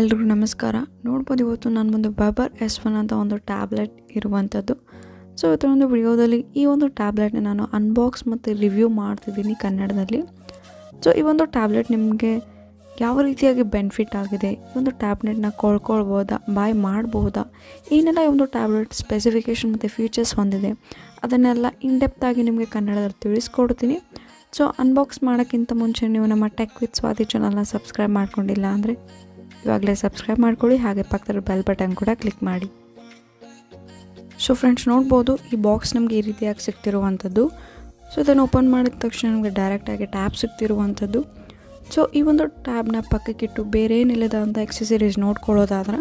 ಎಲ್ರಿಗೂ ನಮಸ್ಕಾರ. ನೋಡ್ಬೋದು ಇವತ್ತು ನಾನು ಒಂದು ಬಬರ್ ಎಸ್ ಒನ್ ಅಂತ ಒಂದು ಟ್ಯಾಬ್ಲೆಟ್ ಇರುವಂಥದ್ದು ಸೊ ಇವತ್ತು ಒಂದು ವಿಡಿಯೋದಲ್ಲಿ ಈ ಒಂದು ಟ್ಯಾಬ್ಲೆಟ್ನ ನಾನು ಅನ್ಬಾಕ್ಸ್ ಮತ್ತು ರಿವ್ಯೂ ಮಾಡ್ತಿದ್ದೀನಿ ಕನ್ನಡದಲ್ಲಿ. ಸೊ ಈ ಒಂದು ಟ್ಯಾಬ್ಲೆಟ್ ನಿಮಗೆ ಯಾವ ರೀತಿಯಾಗಿ ಬೆನಿಫಿಟ್ ಆಗಿದೆ? ಈ ಒಂದು ಟ್ಯಾಬ್ಲೆಟ್ನ ಕೊಳ್ಕೊಳ್ಬೋದಾ? ಬಾಯ್ ಮಾಡ್ಬೋದಾ? ಏನೆಲ್ಲ ಈ ಒಂದು ಟ್ಯಾಬ್ಲೆಟ್ ಸ್ಪೆಸಿಫಿಕೇಷನ್ ಮತ್ತು ಫೀಚರ್ಸ್ ಹೊಂದಿದೆ? ಅದನ್ನೆಲ್ಲ ಇನ್ಡೆಪ್ತಾಗಿ ನಿಮಗೆ ಕನ್ನಡದಲ್ಲಿ ತಿಳಿಸ್ಕೊಡ್ತೀನಿ. ಸೊ ಅನ್ಬಾಕ್ಸ್ ಮಾಡೋಕ್ಕಿಂತ ಮುಂಚೆ ನೀವು ನಮ್ಮ ಟೆಕ್ ವಿತ್ ಸ್ವಾತಿ ಚಾನಲ್ನ ಸಬ್ಸ್ಕ್ರೈಬ್ ಮಾಡ್ಕೊಂಡಿಲ್ಲ ಅಂದರೆ ಇವಾಗಲೇ ಸಬ್ಸ್ಕ್ರೈಬ್ ಮಾಡ್ಕೊಳ್ಳಿ, ಹಾಗೆ ಪಕ್ಕದಲ್ಲಿ ಬೆಲ್ ಬಟನ್ ಕೂಡ ಕ್ಲಿಕ್ ಮಾಡಿ. ಸೊ ಫ್ರೆಂಡ್ಸ್ ನೋಡ್ಬೋದು ಈ ಬಾಕ್ಸ್ ನಮಗೆ ಈ ರೀತಿಯಾಗಿ ಸಿಗ್ತಿರುವಂಥದ್ದು. ಸೊ ಇದನ್ನು ಓಪನ್ ಮಾಡಿದ ತಕ್ಷಣ ನಮಗೆ ಡೈರೆಕ್ಟಾಗಿ ಟ್ಯಾಬ್ ಸಿಗ್ತಿರುವಂಥದ್ದು. ಸೊ ಈ ಒಂದು ಟ್ಯಾಬ್ನ ಪಕ್ಕಕ್ಕಿಟ್ಟು ಬೇರೆ ಏನಿಲ್ಲದ ಅಂತ ಎಕ್ಸಸರೀಸ್ ನೋಡ್ಕೊಳ್ಳೋದಾದ್ರೆ.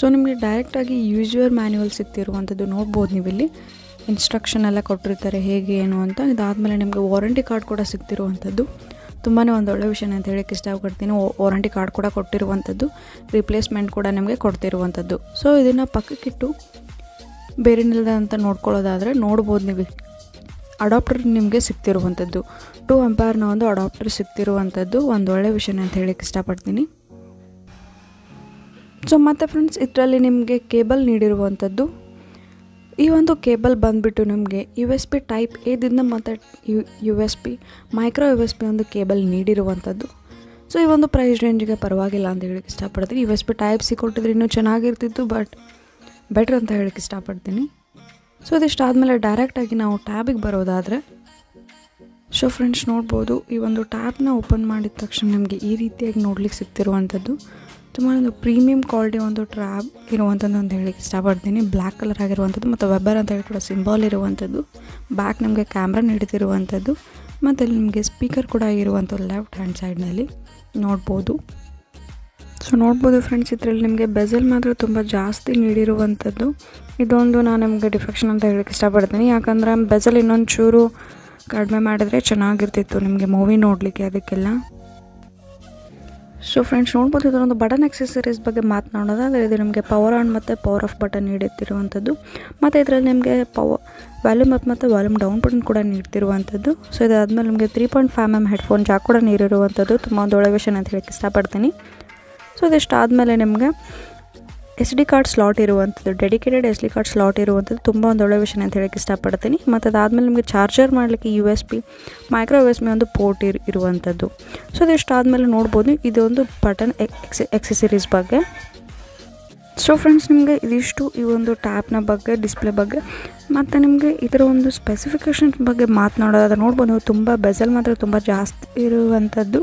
ಸೊ ನಿಮಗೆ ಡೈರೆಕ್ಟಾಗಿ ಯೂಸ್ಯುವಲ್ ಮ್ಯಾನ್ಯುವಲ್ ಸಿಗ್ತಿರುವಂಥದ್ದು ನೋಡ್ಬೋದು ನೀವಿಲ್ಲಿ. ಇನ್ಸ್ಟ್ರಕ್ಷನ್ ಎಲ್ಲ ಕೊಟ್ಟಿರ್ತಾರೆ ಹೇಗೆ, ಏನು ಅಂತ. ಇದಾದಮೇಲೆ ನಿಮಗೆ ವಾರಂಟಿ ಕಾರ್ಡ್ ಕೂಡ ಸಿಗ್ತಿರುವಂಥದ್ದು. ತುಂಬಾ ಒಂದು ಒಳ್ಳೆ ವಿಷಯ ಅಂತ ಹೇಳಕ್ಕೆ ಇಷ್ಟಪಡ್ತೀನಿ. ವಾರಂಟಿ ಕಾರ್ಡ್ ಕೂಡ ಕೊಟ್ಟಿರುವಂಥದ್ದು ರಿಪ್ಲೇಸ್ಮೆಂಟ್ ಕೂಡ ನಿಮಗೆ ಕೊಡ್ತಿರುವಂಥದ್ದು. ಸೊ ಇದನ್ನು ಪಕ್ಕಕ್ಕಿಟ್ಟು ಬೇರೆ ಅಂತ ನೋಡ್ಕೊಳ್ಳೋದಾದರೆ ನೋಡ್ಬೋದು ನೀವು. ಅಡಾಪ್ಟರ್ ನಿಮಗೆ ಸಿಗ್ತಿರುವಂಥದ್ದು. ಟು ಅಂಪೈರ್ನ ಒಂದು ಅಡಾಪ್ಟರ್ ಸಿಗ್ತಿರುವಂಥದ್ದು. ಒಂದು ಒಳ್ಳೆ ವಿಷಯ ಅಂತ ಹೇಳಕ್ಕೆ ಇಷ್ಟಪಡ್ತೀನಿ. ಸೊ ಮತ್ತು ಫ್ರೆಂಡ್ಸ್ ಇದರಲ್ಲಿ ನಿಮಗೆ ಕೇಬಲ್ ನೀಡಿರುವಂಥದ್ದು. ಈ ಒಂದು ಕೇಬಲ್ ಬಂದುಬಿಟ್ಟು ನಿಮಗೆ ಯು ಎಸ್ ಪಿ ಟೈಪ್ ಏದಿಂದ ಮತ್ತು U U S B micro U S B ಒಂದು ಕೇಬಲ್ ನೀಡಿರುವಂಥದ್ದು. ಸೊ ಈ ಒಂದು ಪ್ರೈಸ್ ರೇಂಜಿಗೆ ಪರವಾಗಿಲ್ಲ ಅಂತ ಹೇಳಕ್ಕೆ ಇಷ್ಟಪಡ್ತೀನಿ. U S B type C ಕೊಟ್ಟಿದ್ರೆ ಇನ್ನೂ ಚೆನ್ನಾಗಿರ್ತಿತ್ತು ಬಟ್ ಬೆಟ್ರ್ ಅಂತ ಹೇಳಕ್ಕೆ ಇಷ್ಟಪಡ್ತೀನಿ. ಸೊ ಅದಿಷ್ಟಾದಮೇಲೆ ಡೈರೆಕ್ಟಾಗಿ ನಾವು ಟ್ಯಾಬಿಗೆ ಬರೋದಾದರೆ ಸೊ ಫ್ರೆಂಡ್ಸ್ ನೋಡ್ಬೋದು, ಈ ಒಂದು ಟ್ಯಾಬ್ನ ಓಪನ್ ಮಾಡಿದ ತಕ್ಷಣ ನಮಗೆ ಈ ರೀತಿಯಾಗಿ ನೋಡ್ಲಿಕ್ಕೆ ಸಿಗ್ತಿರುವಂಥದ್ದು. ತುಂಬ ಒಂದು ಪ್ರೀಮಿಯಂ ಕ್ವಾಲಿಟಿ ಒಂದು ಟ್ರ್ಯಾಬ್ ಇರುವಂಥದ್ದು ಅಂತ ಹೇಳಿ ಇಷ್ಟಪಡ್ತೀನಿ. ಬ್ಲ್ಯಾಕ್ ಕಲರ್ ಆಗಿರುವಂಥದ್ದು ಮತ್ತು ವೆಬ್ಬರ್ ಅಂತ ಹೇಳಿ ಕೂಡ ಸಿಂಬಾಲ್ ಇರುವಂಥದ್ದು. ಬ್ಯಾಕ್ ನಮಗೆ ಕ್ಯಾಮ್ರಾ ನೀಡ್ತಿರುವಂಥದ್ದು ಮತ್ತು ನಿಮಗೆ ಸ್ಪೀಕರ್ ಕೂಡ ಇರುವಂಥದ್ದು ಲೆಫ್ಟ್ ಹ್ಯಾಂಡ್ ಸೈಡ್ನಲ್ಲಿ ನೋಡ್ಬೋದು. ಸೊ ನೋಡ್ಬೋದು ಫ್ರೆಂಡ್ಸ್, ಇದರಲ್ಲಿ ನಿಮಗೆ ಬೆಸಲ್ ಮಾತ್ರ ತುಂಬ ಜಾಸ್ತಿ ನೀಡಿರುವಂಥದ್ದು. ಇದೊಂದು ನಾನು ನಿಮಗೆ ಡಿಫೆಕ್ಷನ್ ಅಂತ ಹೇಳಕ್ಕೆ ಇಷ್ಟಪಡ್ತೀನಿ. ಯಾಕಂದರೆ ಬೆಸಲ್ ಇನ್ನೊಂದು ಚೂರು ಕಡಿಮೆ ಮಾಡಿದ್ರೆ ಚೆನ್ನಾಗಿರ್ತಿತ್ತು ನಿಮಗೆ ಮೂವಿ ನೋಡಲಿಕ್ಕೆ ಅದಕ್ಕೆಲ್ಲ. ಸೊ ಫ್ರೆಂಡ್ಸ್ ನೋಡ್ಬೋದು ಇದರೊಂದು ಬಟನ್ ಎಕ್ಸೆಸರೀಸ್ ಬಗ್ಗೆ ಮಾತನಾಡೋದಾದರೆ ಇದು ನಿಮಗೆ ಪವರ್ ಆನ್ ಮತ್ತು ಪವರ್ ಆಫ್ ಬಟನ್ ನೀಡುತ್ತಿರುವಂಥದ್ದು. ಮತ್ತು ಇದರಲ್ಲಿ ನಿಮಗೆ ಪವ ವ್ಯಾಲ್ಯೂಮ್ ಅಪ್ ಮತ್ತು ವ್ಯಾಲ್ಯೂಮ್ ಡೌನ್ ಬಟನ್ ಕೂಡ ನೀಡ್ತಿರುವಂಥದ್ದು. ಸೊ ಇದಾದಮೇಲೆ ನಿಮಗೆ three point five M headphone jack ಕೂಡ ನೀಡಿರುವಂಥದ್ದು. ತುಂಬ ಒಂದು ಒಳ್ಳೆ ವಿಷಯ ಅಂತ ಹೇಳಕ್ಕೆ ಇಷ್ಟಪಡ್ತೀನಿ. ಸೊ ಇದಿಷ್ಟು ಆದಮೇಲೆ ನಿಮಗೆ ಎಸ್ ಡಿ ಕಾರ್ಡ್ ಸ್ಲಾಟ್ ಇರುವಂಥದ್ದು dedicated S D card slot ಇರುವಂಥದ್ದು ತುಂಬ ಒಂದು ಒಳ್ಳೆ ವಿಷಯ ಅಂತ ಹೇಳಕ್ಕೆ ಇಷ್ಟಪಡ್ತೀನಿ. ಮತ್ತು ಅದಾದಮೇಲೆ ನಿಮಗೆ ಚಾರ್ಜರ್ ಮಾಡಲಿಕ್ಕೆ U S B micro S B ಒಂದು ಪೋರ್ಟ್ ಇರ್, ಇರುವಂಥದ್ದು. ಸೊ ಇದಿಷ್ಟಾದಮೇಲೆ ನೋಡ್ಬೋದು. ಇದೊಂದು ಬಟನ್ ಎಕ್ಸ್ ಎಕ್ಸೆಸರೀಸ್ ಬಗ್ಗೆ. ಸೊ ಫ್ರೆಂಡ್ಸ್ ನಿಮಗೆ ಇದಿಷ್ಟು ಈ ಒಂದು ಟ್ಯಾಪ್ನ ಬಗ್ಗೆ ಡಿಸ್ಪ್ಲೇ ಬಗ್ಗೆ. ಮತ್ತು ನಿಮಗೆ ಇದರ ಒಂದು ಸ್ಪೆಸಿಫಿಕೇಷನ್ಸ್ ಬಗ್ಗೆ ಮಾತನಾಡೋದಾದ್ರೆ ನೋಡ್ಬೋದು. ತುಂಬ ಬೆಸಲ್ ಮಾತ್ರ, ತುಂಬ ಜಾಸ್ತಿ ಇರುವಂಥದ್ದು.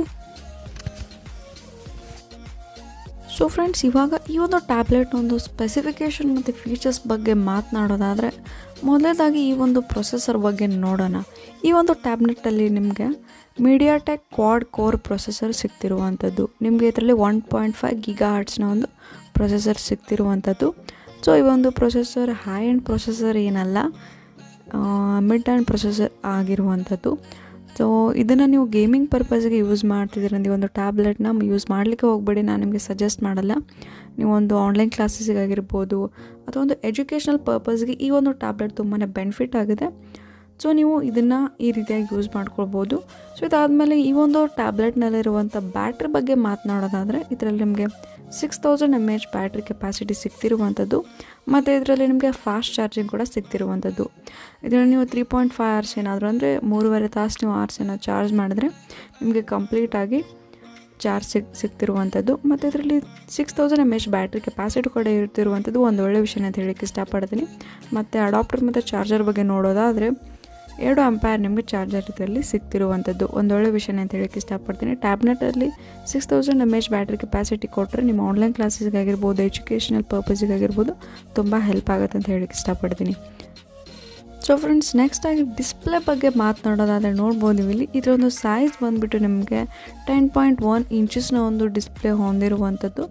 ಸೊ ಫ್ರೆಂಡ್ಸ್ ಇವಾಗ ಈ ಒಂದು ಟ್ಯಾಬ್ಲೆಟ್ ಒಂದು ಸ್ಪೆಸಿಫಿಕೇಷನ್ ಮತ್ತು ಫೀಚರ್ಸ್ ಬಗ್ಗೆ ಮಾತನಾಡೋದಾದರೆ ಮೊದಲೇದಾಗಿ ಈ ಒಂದು ಪ್ರೊಸೆಸರ್ ಬಗ್ಗೆ ನೋಡೋಣ. ಈ ಒಂದು ಟ್ಯಾಬ್ಲೆಟಲ್ಲಿ ನಿಮಗೆ ಮೀಡಿಯಾಟೆಕ್ ಕ್ವಾಡ್ ಕೋರ್ ಪ್ರೊಸೆಸರ್ ಸಿಗ್ತಿರುವಂಥದ್ದು. ನಿಮಗೆ ಇದರಲ್ಲಿ ಒನ್ ಪಾಯಿಂಟ್ ಫೈವ್ ಗಿಗಾ ಹಾರ್ಟ್ಸ್ನ ಒಂದು ಪ್ರೊಸೆಸರ್ ಸಿಗ್ತಿರುವಂಥದ್ದು. ಸೊ ಈ ಒಂದು ಪ್ರೊಸೆಸರ್ ಹೈ ಆ್ಯಂಡ್ ಪ್ರೊಸೆಸರ್ ಏನಲ್ಲ ಮಿಡ್ ಆ್ಯಂಡ್ ಪ್ರೊಸೆಸರ್ ಆಗಿರುವಂಥದ್ದು. ಸೊ ಇದನ್ನು ನೀವು ಗೇಮಿಂಗ್ ಪರ್ಪಸ್ಗೆ ಯೂಸ್ ಮಾಡ್ತಿದ್ದೀರ ನೀವು ಒಂದು ಟ್ಯಾಬ್ಲೆಟ್ನ ಯೂಸ್ ಮಾಡಲಿಕ್ಕೆ ಹೋಗಬೇಡಿ. ನಾನು ನಿಮಗೆ ಸಜೆಸ್ಟ್ ಮಾಡಲ್ಲ. ಒಂದು ಆನ್ಲೈನ್ ಕ್ಲಾಸಸ್ಗಾಗಿರ್ಬೋದು ಅಥವಾ ಒಂದು ಎಜುಕೇಷ್ನಲ್ ಪರ್ಪಸ್ಗೆ ಈ ಒಂದು ಟ್ಯಾಬ್ಲೆಟ್ ತುಂಬಾ ಬೆನಿಫಿಟ್ ಆಗಿದೆ ಸೊ ನೀವು ಇದನ್ನು ಈ ರೀತಿಯಾಗಿ ಯೂಸ್ ಮಾಡ್ಕೊಳ್ಬೋದು. ಸೊ ಇದಾದಮೇಲೆ ಈ ಒಂದು ಟ್ಯಾಬ್ಲೆಟ್ನಲ್ಲಿರುವಂಥ ಬ್ಯಾಟ್ರಿ ಬಗ್ಗೆ ಮಾತನಾಡೋದಾದರೆ ಇದರಲ್ಲಿ ನಿಮಗೆ six thousand M H battery capacity ಸಿಗ್ತಿರುವಂಥದ್ದು ಮತ್ತು ಇದರಲ್ಲಿ ನಿಮಗೆ ಫಾಸ್ಟ್ ಚಾರ್ಜಿಂಗ್ ಕೂಡ ಸಿಗ್ತಿರುವಂಥದ್ದು ಇದರಲ್ಲಿ ನೀವು ತ್ರೀ ಪಾಯಿಂಟ್ ಫೈವ್ ಅವರ್ಸ್ ಏನಾದರೂ ಅಂದರೆ ಮೂರುವರೆ ತಾಸು ನೀವು ಆರ್ಸ್ ಏನೋ ಚಾರ್ಜ್ ಮಾಡಿದ್ರೆ ನಿಮಗೆ ಕಂಪ್ಲೀಟಾಗಿ ಚಾರ್ಜ್ ಸಿಗ್ ಸಿಗ್ತಿರುವಂಥದ್ದು ಮತ್ತು ಇದರಲ್ಲಿ six thousand M H battery capacity ಕೂಡ ಇರ್ತಿರುವಂಥದ್ದು ಒಂದು ಒಳ್ಳೆಯ ವಿಷಯ ಅಂತ ಹೇಳಕ್ಕೆ ಇಷ್ಟಪಡ್ತೀನಿ. ಮತ್ತು ಅಡಾಪ್ಟರ್ ಮತ್ತು ಚಾರ್ಜರ್ ಬಗ್ಗೆ ನೋಡೋದಾದರೆ ಎರಡು ಅಂಪೈರ್ ನಿಮಗೆ ಚಾರ್ಜರ್ ಇದರಲ್ಲಿ ಸಿಗ್ತಿರುವಂಥದ್ದು. ಒಂದೊಳ್ಳೆ ವಿಷಯ ಅಂತ ಹೇಳೋಕ್ಕೆ ಇಷ್ಟಪಡ್ತೀನಿ. ಟ್ಯಾಬ್ಲೆಟಲ್ಲಿ six thousand M H battery capacity ಕೊಟ್ಟರೆ ನಿಮ್ಮ ಆನ್ಲೈನ್ ಕ್ಲಾಸಸ್ಗಾಗಿರ್ಬೋದು ಎಜುಕೇಷನಲ್ ಪರ್ಪಸ್ಗಾಗಿರ್ಬೋದು ತುಂಬ ಹೆಲ್ಪ್ ಆಗುತ್ತೆ ಅಂತ ಹೇಳೋಕ್ಕೆ ಇಷ್ಟಪಡ್ತೀನಿ. ಸೊ ಫ್ರೆಂಡ್ಸ್ ನೆಕ್ಸ್ಟ್ ಆಗಿ ಡಿಸ್ಪ್ಲೇ ಬಗ್ಗೆ ಮಾತನಾಡೋದಾದರೆ ನೋಡ್ಬೋದು ಇಲ್ಲಿ ಇದರೊಂದು ಸೈಜ್ ಬಂದುಬಿಟ್ಟು ನಿಮಗೆ ಟೆನ್ ಪಾಯಿಂಟ್ ಒನ್ ಇಂಚಸ್ನ ಒಂದು ಡಿಸ್ಪ್ಲೇ ಹೊಂದಿರುವಂಥದ್ದು.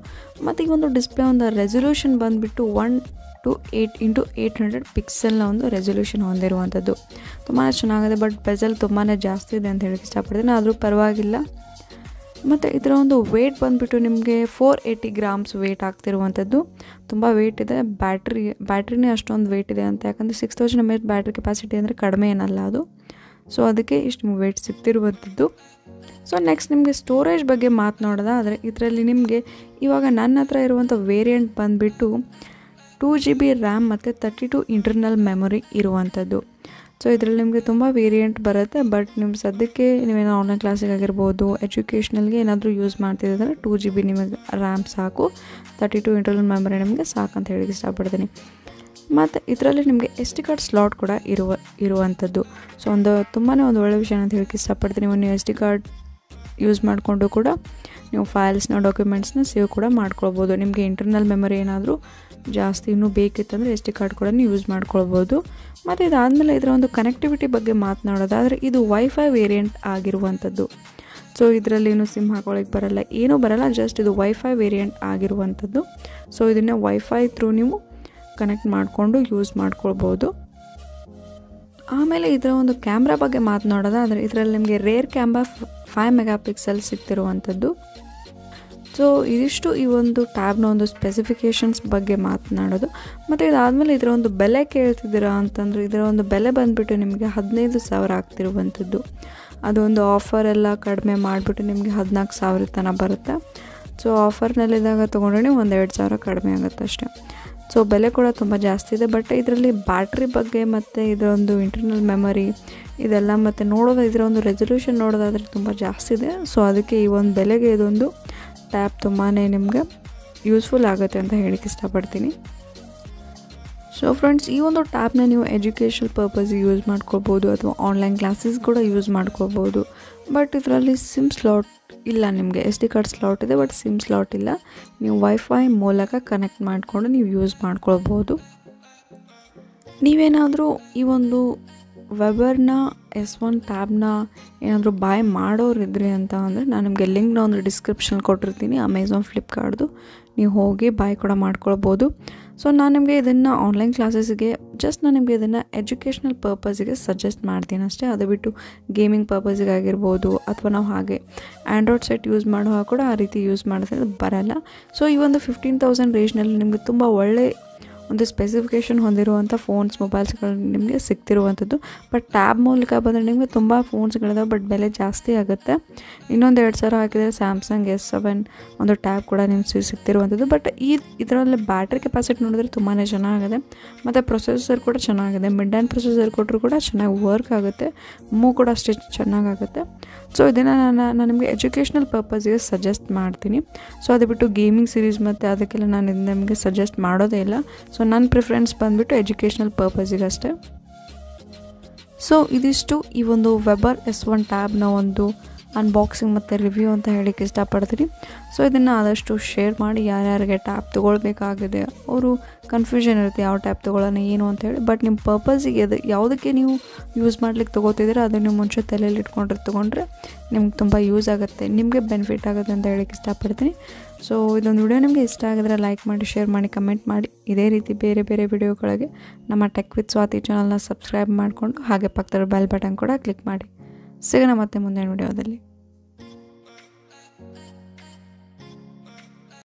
ಮತ್ತು ಈ ಒಂದು ಡಿಸ್ಪ್ಲೇ ಒಂದು ರೆಸೊಲ್ಯೂಷನ್ ಬಂದುಬಿಟ್ಟು one two eight into eight hundred ಪಿಕ್ಸೆಲ್ನ ಒಂದು ರೆಸೊಲ್ಯೂಷನ್ ಹೊಂದಿರುವಂಥದ್ದು. ತುಂಬಾ ಚೆನ್ನಾಗಿದೆ ಬಟ್ ಬೆಜಲ್ ತುಂಬಾ ಜಾಸ್ತಿ ಇದೆ ಅಂತ ಹೇಳಕ್ಕೆ ಇಷ್ಟಪಡ್ತೀನಿ. ಆದರೂ ಪರವಾಗಿಲ್ಲ. ಮತ್ತು ಇದರ ಒಂದು ವೇಟ್ ಬಂದುಬಿಟ್ಟು ನಿಮಗೆ ಫೋರ್ ಏಯ್ಟಿ ಗ್ರಾಮ್ಸ್ ವೇಟ್ ಆಗ್ತಿರುವಂಥದ್ದು. ತುಂಬ ವೇಟ್ ಇದೆ. ಬ್ಯಾಟ್ರಿ ಬ್ಯಾಟ್ರಿನೇ ಅಷ್ಟೊಂದು ವೆಯ್ಟ್ ಇದೆ ಅಂತ. ಯಾಕಂದರೆ six thousand M H battery capacity ಅಂದರೆ ಕಡಿಮೆ ಏನಲ್ಲ ಅದು. ಸೊ ಅದಕ್ಕೆ ಇಷ್ಟು ವೆಯ್ಟ್ ಸಿಗ್ತಿರುವಂಥದ್ದು. ಸೊ ನೆಕ್ಸ್ಟ್ ನಿಮಗೆ ಸ್ಟೋರೇಜ್ ಬಗ್ಗೆ ಮಾತನಾಡೋದಾದರೆ ಇದರಲ್ಲಿ ನಿಮಗೆ ಇವಾಗ ನನ್ನ ಹತ್ರ ಇರುವಂಥ ವೇರಿಯಂಟ್ ಬಂದುಬಿಟ್ಟು ಟೂ ಜಿ ಬಿ ರ್ಯಾಮ್ ಮತ್ತು ತರ್ಟಿ ಟು ಇಂಟರ್ನಲ್ ಮೆಮೊರಿ ಇರುವಂಥದ್ದು. ಸೊ ಇದರಲ್ಲಿ ನಿಮಗೆ ತುಂಬ ವೇರಿಯಂಟ್ ಬರುತ್ತೆ ಬಟ್ ನಿಮ್ಮ ಸದ್ಯಕ್ಕೆ ನೀವೇನೋ ಆನ್ಲೈನ್ ಕ್ಲಾಸಿಗಾಗಿರ್ಬೋದು ಎಜುಕೇಷ್ನಲ್ಗೆ ಏನಾದರೂ ಯೂಸ್ ಮಾಡ್ತಿದ್ರೆ ಟೂ ಜಿ ಬಿ ನಿಮಗೆ ರ್ಯಾಮ್ ಸಾಕು ತರ್ಟಿ ಟು ಇಂಟರ್ನಲ್ ಮೆಮೊರಿ ನಿಮಗೆ ಸಾಕು ಅಂತ ಹೇಳಿ ಇಷ್ಟಪಡ್ತೀನಿ. ಮತ್ತು ಇದರಲ್ಲಿ ನಿಮಗೆ ಎಸ್ ಟಿ ಕಾರ್ಡ್ ಸ್ಲಾಟ್ ಕೂಡ ಇರುವ ಇರುವಂಥದ್ದು ಸೊ ಒಂದು ತುಂಬಾ ಒಂದು ಒಳ್ಳೆಯ ವಿಷಯ ಅಂತ ಹೇಳಕ್ಕೆ ಇಷ್ಟಪಡ್ತೀನಿ. ನೀವು ಎಸ್ ಡಿ ಕಾರ್ಡ್ ಯೂಸ್ ಮಾಡಿಕೊಂಡು ಕೂಡ, ನೀವು ಫೈಲ್ಸ್ನ ಡಾಕ್ಯುಮೆಂಟ್ಸ್ನ ಸೇವ್ ಕೂಡ ಮಾಡ್ಕೊಳ್ಬೋದು. ನಿಮಗೆ ಇಂಟರ್ನಲ್ ಮೆಮೊರಿ ಏನಾದರೂ ಜಾಸ್ತಿ ಇನ್ನೂ ಬೇಕಿತ್ತಂದರೆ ಎಸ್ ಟಿ ಕಾರ್ಡ್ ಕೂಡ ಯೂಸ್ ಮಾಡ್ಕೊಳ್ಬೋದು. ಮತ್ತು ಇದಾದಮೇಲೆ ಇದರ ಒಂದು ಕನೆಕ್ಟಿವಿಟಿ ಬಗ್ಗೆ ಮಾತನಾಡೋದಾದರೆ ಇದು ವೈಫೈ ವೇರಿಯಂಟ್ ಆಗಿರುವಂಥದ್ದು. ಸೊ ಇದರಲ್ಲಿ ಏನು ಸಿಮ್ ಹಾಕೊಳಕ್ಕೆ ಬರಲ್ಲ. ಏನೂ ಬರಲ್ಲ ಜಸ್ಟ್ ಇದು ವೈಫೈ ವೇರಿಯಂಟ್ ಆಗಿರುವಂಥದ್ದು. ಸೊ ಇದನ್ನು ವೈಫೈ ಥ್ರೂ ನೀವು ಕನೆಕ್ಟ್ ಮಾಡಿಕೊಂಡು ಯೂಸ್ ಮಾಡ್ಕೊಳ್ಬೋದು. ಆಮೇಲೆ ಇದರ ಒಂದು ಕ್ಯಾಮ್ರಾ ಬಗ್ಗೆ ಮಾತನಾಡೋದಾದರೆ ಇದರಲ್ಲಿ ನಿಮಗೆ rear camera five megapixel ಸಿಗ್ತಿರುವಂಥದ್ದು. ಸೊ, ಇದಿಷ್ಟು ಈ ಒಂದು ಟ್ಯಾಬ್ನ ಒಂದು ಸ್ಪೆಸಿಫಿಕೇಷನ್ಸ್ ಬಗ್ಗೆ ಮಾತನಾಡೋದು. ಮತ್ತು ಇದಾದಮೇಲೆ ಇದರ ಒಂದು ಬೆಲೆ ಕೇಳ್ತಿದ್ದೀರಾ ಅಂತಂದರೆ, ಇದರ ಒಂದು ಬೆಲೆ ಬಂದುಬಿಟ್ಟು ನಿಮಗೆ ಹದಿನೈದು ಸಾವಿರ ಆಗ್ತಿರುವಂಥದ್ದು. ಅದೊಂದು ಆಫರ್ ಎಲ್ಲ ಕಡಿಮೆ ಮಾಡಿಬಿಟ್ಟು ನಿಮಗೆ ಹದಿನಾಲ್ಕು ಸಾವಿರ ತನಕ ಬರುತ್ತೆ. ಸೊ ಆಫರ್ನಲ್ಲಿದ್ದಾಗ ತೊಗೊಂಡ್ರೆ ಒಂದು ಎರಡು ಸಾವಿರ ಕಡಿಮೆ ಆಗುತ್ತೆ ಅಷ್ಟೇ. ಸೊ, ಬೆಲೆ ಕೂಡ ತುಂಬ ಜಾಸ್ತಿ ಇದೆ. ಬಟ್ ಇದರಲ್ಲಿ ಬ್ಯಾಟ್ರಿ ಬಗ್ಗೆ ಮತ್ತು ಇದರೊಂದು ಇಂಟರ್ನಲ್ ಮೆಮೊರಿ ಇದೆಲ್ಲ ಮತ್ತು ನೋಡೋದು, ಇದರ ಒಂದು ರೆಸೊಲ್ಯೂಷನ್ ನೋಡೋದಾದರೆ ತುಂಬ ಜಾಸ್ತಿ ಇದೆ. ಸೊ, ಅದಕ್ಕೆ ಈ ಒಂದು ಬೆಲೆಗೆ ಇದೊಂದು ಟ್ಯಾಬ್ ತುಂಬಾ ನಿಮಗೆ ಯೂಸ್ಫುಲ್ ಆಗುತ್ತೆ ಅಂತ ಹೇಳಕ್ಕೆ ಇಷ್ಟಪಡ್ತೀನಿ. ಸೊ ಫ್ರೆಂಡ್ಸ್ ಈ ಒಂದು ಟ್ಯಾಬ್ನ ನೀವು ಎಜುಕೇಷನ್ ಪರ್ಪಸ್ ಯೂಸ್ ಮಾಡ್ಕೋಬೋದು ಅಥವಾ ಆನ್ಲೈನ್ ಕ್ಲಾಸಸ್ ಕೂಡ ಯೂಸ್ ಮಾಡ್ಕೋಬೋದು. ಬಟ್ ಇದರಲ್ಲಿ ಸಿಮ್ ಸ್ಲಾಟ್ ಇಲ್ಲ ನಿಮಗೆ. ಎಸ್ ಡಿ ಕಾರ್ಡ್ ಸ್ಲಾಟ್ ಇದೆ ಬಟ್ ಸಿಮ್ ಸ್ಲಾಟ್ ಇಲ್ಲ. ನೀವು ವೈಫೈ ಮೂಲಕ ಕನೆಕ್ಟ್ ಮಾಡಿಕೊಂಡು ನೀವು ಯೂಸ್ ಮಾಡ್ಕೊಳ್ಬೋದು. ನೀವೇನಾದರೂ ಈ ಒಂದು ವೆಬರ್ನ ಎಸ್ ಒನ್ ಟ್ಯಾಬ್ನ ಏನಾದರೂ ಬಾಯ್ ಮಾಡೋರಿದ್ರಿ ಅಂತ ಅಂದರೆ ನಾನು ನಿಮಗೆ ಲಿಂಕ್ನ ಒಂದು ಡಿಸ್ಕ್ರಿಪ್ಷನ್ ಕೊಟ್ಟಿರ್ತೀನಿ ಅಮೆಝಾನ್ ಫ್ಲಿಪ್ಕಾರ್ಟ್ದು ನೀವು ಹೋಗಿ ಬಾಯ್ ಕೂಡ ಮಾಡ್ಕೊಳ್ಬೋದು. ಸೊ ನಾನು ನಿಮಗೆ ಇದನ್ನು ಆನ್ಲೈನ್ ಕ್ಲಾಸಸ್ಗೆ ಜಸ್ಟ್ ನಾನು ನಿಮಗೆ ಇದನ್ನು ಎಜುಕೇಷ್ನಲ್ ಪರ್ಪಸ್ಗೆ ಸಜೆಸ್ಟ್ ಮಾಡ್ತೀನಿ ಅಷ್ಟೇ. ಅದು ಬಿಟ್ಟು ಗೇಮಿಂಗ್ ಪರ್ಪಸ್ಗೆ ಆಗಿರ್ಬೋದು ಅಥವಾ ನಾವು ಹಾಗೆ ಆ್ಯಂಡ್ರಾಯ್ಡ್ ಸೆಟ್ ಯೂಸ್ ಮಾಡುವಾಗ ಕೂಡ ಆ ರೀತಿ ಯೂಸ್ ಮಾಡಿದ್ರೆ ಬರಲ್ಲ. ಸೊ ಈ ಒಂದು ಫಿಫ್ಟೀನ್ ತೌಸಂಡ್ ರೇಂಜ್ನಲ್ಲಿ ನಿಮಗೆ ತುಂಬ ಒಳ್ಳೆ ಒಂದು ಸ್ಪೆಸಿಫಿಕೇಷನ್ ಹೊಂದಿರುವಂಥ ಫೋನ್ಸ್ ಮೊಬೈಲ್ಸ್ಗಳು ನಿಮಗೆ ಸಿಗ್ತಿರುವಂಥದ್ದು. ಬಟ್ ಟ್ಯಾಬ್ ಮೂಲಕ ಬಂದರೆ ನಿಮಗೆ ತುಂಬ ಫೋನ್ಸ್ಗಳಿದಾವೆ ಬಟ್ ಬೆಲೆ ಜಾಸ್ತಿ ಆಗುತ್ತೆ. ಇನ್ನೊಂದು ಎರಡು ಸಾವಿರ ಹಾಕಿದರೆ ಸ್ಯಾಮ್ಸಂಗ್ ಎಸ್ ಸೆವೆನ್ ಒಂದು ಟ್ಯಾಬ್ ಕೂಡ ನಿಮ್ಗೆ ಸಿಗ್ತಿರುವಂಥದ್ದು. ಬಟ್ ಈ ಇದರಲ್ಲಿ ಬ್ಯಾಟ್ರಿ ಕೆಪಾಸಿಟಿ ನೋಡಿದ್ರೆ ತುಂಬಾ ಚೆನ್ನಾಗಿದೆ. ಮತ್ತು ಪ್ರೊಸೆಸರ್ ಕೂಡ ಚೆನ್ನಾಗಿದೆ. ಮಿಡ್ ಆ್ಯಂಡ್ ಪ್ರೊಸೆಸರ್ ಕೊಟ್ಟರು ಕೂಡ ಚೆನ್ನಾಗಿ ವರ್ಕ್ ಆಗುತ್ತೆ. ಮೂ ಕೂಡ ಅಷ್ಟೇ ಚೆನ್ನಾಗಾಗುತ್ತೆ ಸೊ ಇದನ್ನು ನಾನು ನಾನು ನಿಮಗೆ ಎಜುಕೇಷ್ನಲ್ ಪರ್ಪಸ್ಗೆ ಸಜೆಸ್ಟ್ ಮಾಡ್ತೀನಿ. ಸೊ ಅದು ಬಿಟ್ಟು ಗೇಮಿಂಗ್ ಸೀರೀಸ್ ಮತ್ತು ಅದಕ್ಕೆಲ್ಲ ನಾನು ಇದು ನಿಮಗೆ ಸಜೆಸ್ಟ್ ಮಾಡೋದೇ ಇಲ್ಲ. ಸೊ ನನ್ನ ಪ್ರಿಫರೆನ್ಸ್ ಬಂದುಬಿಟ್ಟು ಎಜುಕೇಷ್ನಲ್ ಪರ್ಪಸ್ಗೆ ಅಷ್ಟೇ. ಸೊ ಇದಿಷ್ಟು ಈ ಒಂದು ವೆಬರ್ ಎಸ್ ಒನ್ ಟ್ಯಾಬ್ನ ಒಂದು ಅನ್ಬಾಕ್ಸಿಂಗ್ ಮತ್ತು ರಿವ್ಯೂ ಅಂತ ಹೇಳಕ್ಕೆ ಇಷ್ಟಪಡ್ತೀನಿ. ಸೊ ಇದನ್ನು ಆದಷ್ಟು ಶೇರ್ ಮಾಡಿ ಯಾರ್ಯಾರಿಗೆ ಟ್ಯಾಪ್ ತೊಗೊಳ್ಬೇಕಾಗಿದೆ. ಅವರು ಕನ್ಫ್ಯೂಷನ್ ಇರುತ್ತೆ ಯಾವ ಟ್ಯಾಪ್ ತೊಗೊಳ್ಳೋಣ, ಏನು ಅಂತ ಹೇಳಿ. ಬಟ್ ನಿಮ್ಮ ಪರ್ಪಸಿಗೆ ಅದು ಯಾವುದಕ್ಕೆ ನೀವು ಯೂಸ್ ಮಾಡ್ಲಿಕ್ಕೆ ತೊಗೋತಿದ್ದೀರ, ಅದನ್ನು ನೀವು ಮುಂಚೆ ತಲೆಯಲ್ಲಿ ಇಟ್ಕೊಂಡ್ರೆ, ತೊಗೊಂಡ್ರೆ ನಿಮ್ಗೆ ತುಂಬ ಯೂಸ್ ಆಗುತ್ತೆ. ನಿಮಗೆ ಬೆನಿಫಿಟ್ ಆಗುತ್ತೆ ಅಂತ ಹೇಳಕ್ಕೆ ಇಷ್ಟಪಡ್ತೀನಿ. ಸೊ ಇದೊಂದು ವಿಡಿಯೋ ನಿಮಗೆ ಇಷ್ಟ ಆಗಿದ್ರೆ ಲೈಕ್ ಮಾಡಿ ಶೇರ್ ಮಾಡಿ ಕಮೆಂಟ್ ಮಾಡಿ. ಇದೇ ರೀತಿ ಬೇರೆ ಬೇರೆ ವಿಡಿಯೋಗಳಿಗೆ ನಮ್ಮ ಟೆಕ್ ವಿತ್ ಸ್ವಾತಿ ಚಾನಲ್ನ ಸಬ್ಸ್ಕ್ರೈಬ್ ಮಾಡಿಕೊಂಡು ಹಾಗೆ ಪಕ್ಕದ ಬೆಲ್ ಬಟನ್ ಕೂಡ ಕ್ಲಿಕ್ ಮಾಡಿ. ಸಿಗೋಣ ಮತ್ತೆ ಮುಂದಿನ ವಿಡಿಯೋದಲ್ಲಿ